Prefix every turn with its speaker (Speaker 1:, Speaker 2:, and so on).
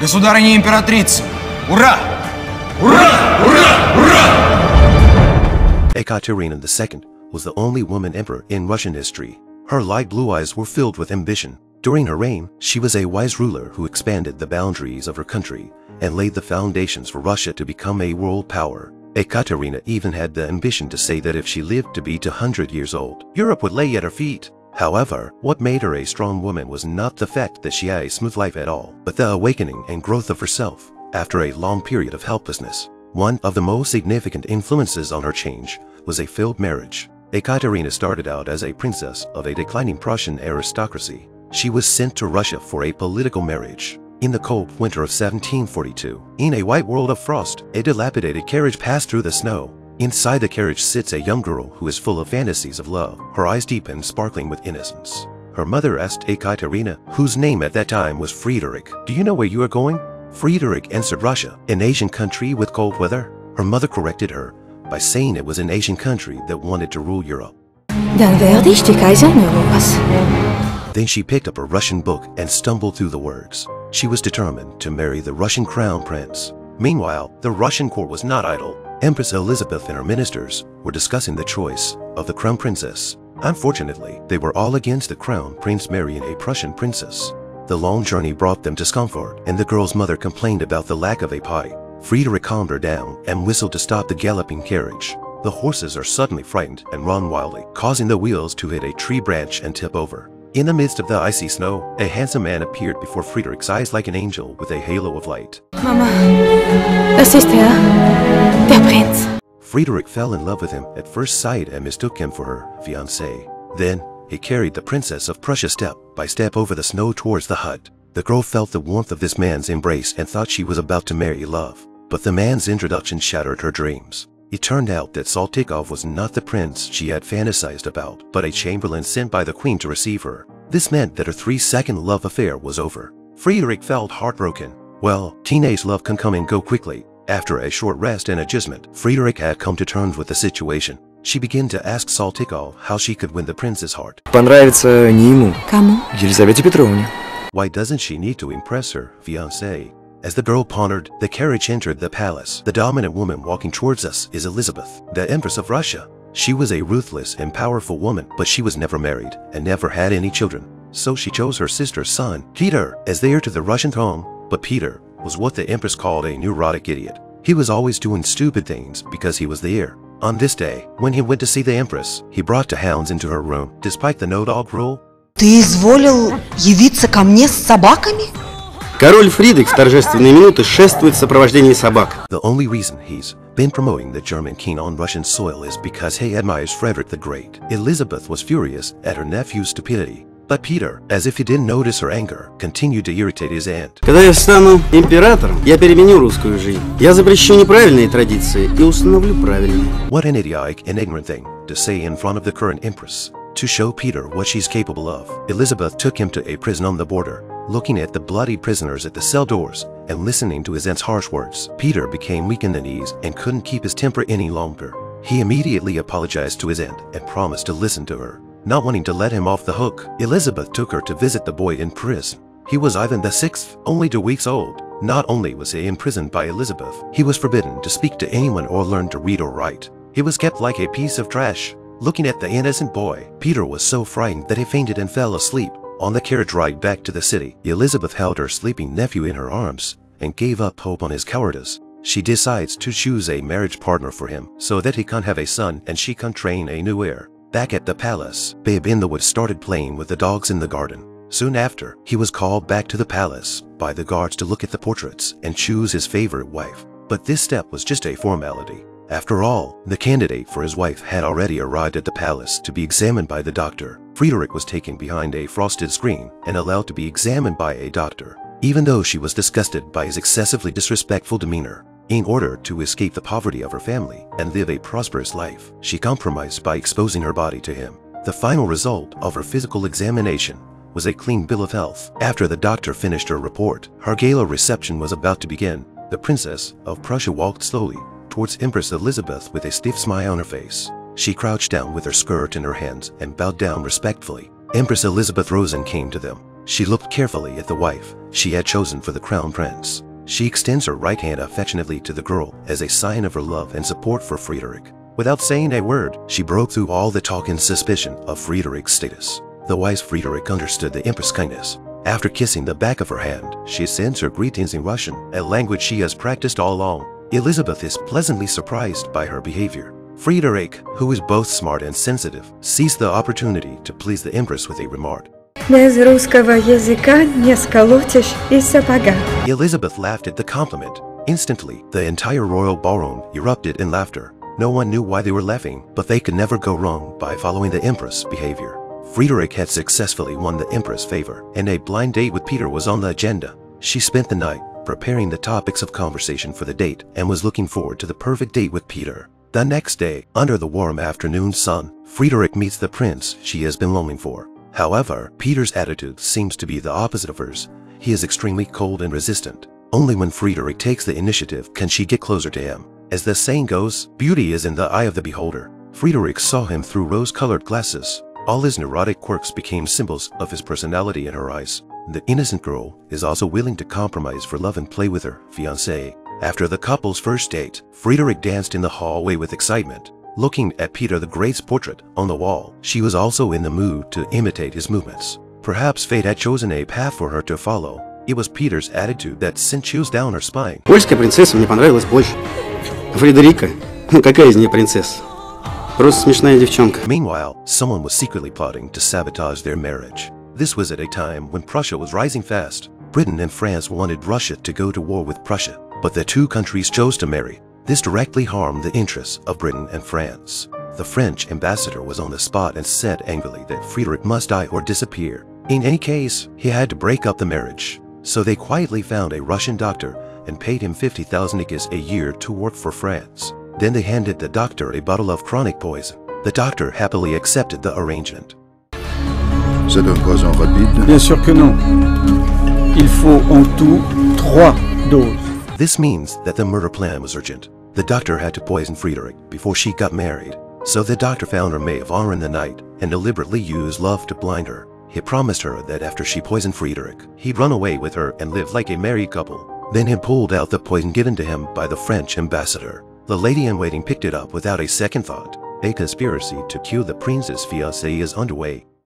Speaker 1: Государыня императрица! Ура!
Speaker 2: Ekaterina II was the only woman emperor in Russian history. Her light blue eyes were filled with ambition. During her reign, she was a wise ruler who expanded the boundaries of her country and laid the foundations for Russia to become a world power. Ekaterina even had the ambition to say that if she lived to be 200 years old, Europe would lay at her feet. However, what made her a strong woman was not the fact that she had a smooth life at all, but the awakening and growth of herself after a long period of helplessness. One of the most significant influences on her change was a failed marriage. Ekaterina started out as a princess of a declining Prussian aristocracy. She was sent to Russia for a political marriage. In the cold winter of 1742, in a white world of frost, a dilapidated carriage passed through the snow. Inside the carriage sits a young girl who is full of fantasies of love, her eyes deep and sparkling with innocence. Her mother asked Ekaterina, whose name at that time was Friedrich, Do you know where you are going? Friedrich answered Russia, an Asian country with cold weather. Her mother corrected her by saying it was an Asian country that wanted to rule Europe.
Speaker 3: Dann werde ich die Kaiserin Europas.
Speaker 2: Then she picked up a Russian book and stumbled through the words. She was determined to marry the Russian crown prince. Meanwhile, the Russian court was not idle. Empress Elizabeth and her ministers were discussing the choice of the crown princess. Unfortunately, they were all against the crown prince marrying a Prussian princess. The long journey brought them discomfort, and the girl's mother complained about the lack of a pie. Friedrich calmed her down and whistled to stop the galloping carriage. The horses are suddenly frightened and run wildly, causing the wheels to hit a tree branch and tip over. In the midst of the icy snow, a handsome man appeared before Friedrich's eyes like an angel with a halo of light.
Speaker 3: Mama, das ist er, der Prinz.
Speaker 2: Friedrich fell in love with him at first sight and mistook him for her fiancé. Then, he carried the princess of Prussia step by step over the snow towards the hut. The girl felt the warmth of this man's embrace and thought she was about to marry love. But the man's introduction shattered her dreams. It turned out that Saltykov was not the prince she had fantasized about, but a chamberlain sent by the queen to receive her. This meant that her three-second love affair was over. Friedrich felt heartbroken. Well, teenage love can come and go quickly. After a short rest and adjustment, Friedrich had come to terms with the situation. She began to ask Saltykov how she could win the prince's heart.
Speaker 4: Понравится не ему,
Speaker 3: Кому?
Speaker 4: Елизавете Петровне.
Speaker 2: Why doesn't she need to impress her fiancé? As the girl pondered, the carriage entered the palace. The dominant woman walking towards us is Elizabeth, the Empress of Russia. She was a ruthless and powerful woman, but she was never married and never had any children. So she chose her sister's son, Peter, as the heir to the Russian throne. But Peter was what the Empress called a neurotic idiot. He was always doing stupid things because he was the heir. On this day, when he went to see the Empress, he brought the hounds into her room. Despite the no-dog rule,
Speaker 5: Ты изволил явиться ко мне с собаками?
Speaker 4: Король Фридрих в торжественные минуты шествует в сопровождении собак.
Speaker 2: The only reason he's been promoting the German king on Russian soil is because he admires Frederick the Great. Elizabeth was furious at her nephew's stupidity, but Peter, as if he didn't notice her anger, continued to irritate his aunt.
Speaker 4: Когда я стану императором, я переменю русскую жизнь. Я запрещу неправильные традиции и установлю правильные.
Speaker 2: What an idiotic and ignorant thing to say in front of the current empress. To show Peter what she's capable of, Elizabeth took him to a prison on the border. Looking at the bloody prisoners at the cell doors and listening to his aunt's harsh words, Peter became weak in the knees and couldn't keep his temper any longer. He immediately apologized to his aunt and promised to listen to her. Not wanting to let him off the hook, Elizabeth took her to visit the boy in prison. He was Ivan the Sixth, only two weeks old. Not only was he imprisoned by Elizabeth, he was forbidden to speak to anyone or learn to read or write. He was kept like a piece of trash. Looking at the innocent boy, Peter was so frightened that he fainted and fell asleep. On the carriage ride back to the city, Elizabeth held her sleeping nephew in her arms and gave up hope on his cowardice. She decides to choose a marriage partner for him so that he can have a son and she can train a new heir. Back at the palace, Babe in the Wood started playing with the dogs in the garden. Soon after, he was called back to the palace by the guards to look at the portraits and choose his favorite wife. But this step was just a formality. After all, the candidate for his wife had already arrived at the palace to be examined by the doctor. Friedrich was taken behind a frosted screen and allowed to be examined by a doctor, even though she was disgusted by his excessively disrespectful demeanor. In order to escape the poverty of her family and live a prosperous life, she compromised by exposing her body to him. The final result of her physical examination was a clean bill of health. After the doctor finished her report, her gala reception was about to begin. The princess of Prussia walked slowly towards Empress Elizabeth with a stiff smile on her face. She crouched down with her skirt in her hands and bowed down respectfully. Empress Elizabeth rose and came to them. She looked carefully at the wife she had chosen for the crown prince. She extends her right hand affectionately to the girl as a sign of her love and support for Friedrich. Without saying a word, she broke through all the talk and suspicion of Friedrich's status. The wise Friedrich understood the Empress' kindness. After kissing the back of her hand, she sends her greetings in Russian, a language she has practiced all along. Elizabeth is pleasantly surprised by her behavior. Friedrich, who is both smart and sensitive, sees the opportunity to please the Empress with a remark.
Speaker 6: Без русского языка не сколотишь и сапога.
Speaker 2: Elizabeth laughed at the compliment. Instantly, the entire royal ballroom erupted in laughter. No one knew why they were laughing, but they could never go wrong by following the Empress' behavior. Friedrich had successfully won the Empress' favor, and a blind date with Peter was on the agenda. She spent the night preparing the topics of conversation for the date and was looking forward to the perfect date with Peter. The next day, under the warm afternoon sun, Friedrich meets the prince she has been longing for. However, Peter's attitude seems to be the opposite of hers. He is extremely cold and resistant. Only when Friedrich takes the initiative can she get closer to him. As the saying goes, beauty is in the eye of the beholder. Friedrich saw him through rose-colored glasses. All his neurotic quirks became symbols of his personality in her eyes. The innocent girl is also willing to compromise for love and play with her fiancé. After the couple's first date, Friedrich danced in the hallway with excitement. Looking at Peter the Great's portrait on the wall, she was also in the mood to imitate his movements. Perhaps fate had chosen a path for her to follow. It was Peter's attitude that sent chills down her spine.
Speaker 4: Польская принцесса мне понравилась больше. Фредерика? Ну какая из нее принцесса? Просто смешная девчонка.
Speaker 2: Meanwhile, someone was secretly plotting to sabotage their marriage. This was at a time when Prussia was rising fast. Britain and France wanted Russia to go to war with Prussia, but the two countries chose to marry. This directly harmed the interests of Britain and France. The French ambassador was on the spot and said angrily that Friedrich must die or disappear. In any case, he had to break up the marriage. So they quietly found a Russian doctor and paid him 50,000 ikis a year to work for France. Then they handed the doctor a bottle of chronic poison. The doctor happily accepted the arrangement.
Speaker 7: C'est un poison rapide
Speaker 8: Bien sûr que non. Il faut en tout trois doses.
Speaker 2: This means that the murder plan was urgent. The doctor had to poison Friedrich before she got married. So the doctor found her maid of honor in the night and deliberately used love to blind her. He promised her that after she poisoned Friedrich, he'd run away with her and live like a married couple. Then he pulled out the poison given to him by the French ambassador. The lady in waiting picked it up without a second thought. A conspiracy to kill the prince's fiancée is underway.